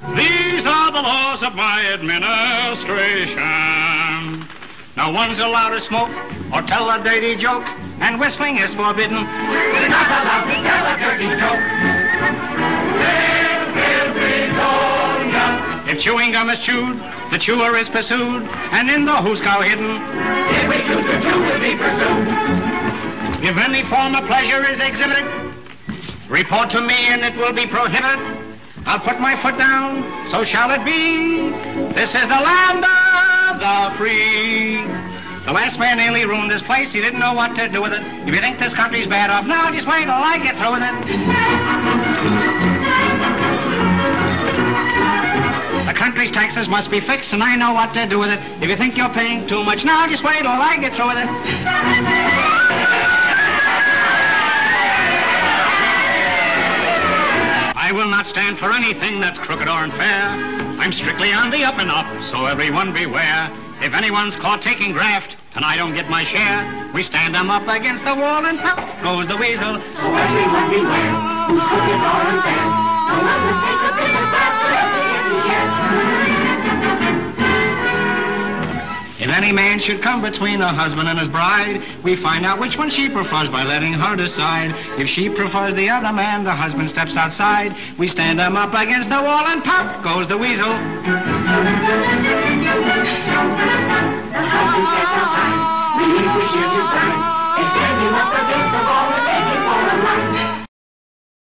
These are the laws of my administration. No one's allowed to smoke or tell a dirty joke, and whistling is forbidden. We're not allowed to tell a dirty joke. If chewing gum is chewed, the chewer is pursued, and in the hoosegow hidden. If we choose to chew, we'll be pursued. If any form of pleasure is exhibited, report to me and it will be prohibited. I'll put my foot down, so shall it be. This is the land of the free. The last man nearly ruined this place. He didn't know what to do with it. If you think this country's bad off now, just wait till I get through with it. The country's taxes must be fixed, and I know what to do with it. If you think you're paying too much now, just wait till I get through with it. Stand for anything that's crooked or unfair. I'm strictly on the up and up, so everyone beware. If anyone's caught taking graft and I don't get my share, we stand 'em up against the wall and pop goes the weasel. So everyone beware, who's crooked or unfair. If any man should come between a husband and his bride, we find out which one she prefers by letting her decide. If she prefers the other man, the husband steps outside. We stand 'em up against the wall and pop goes the weasel.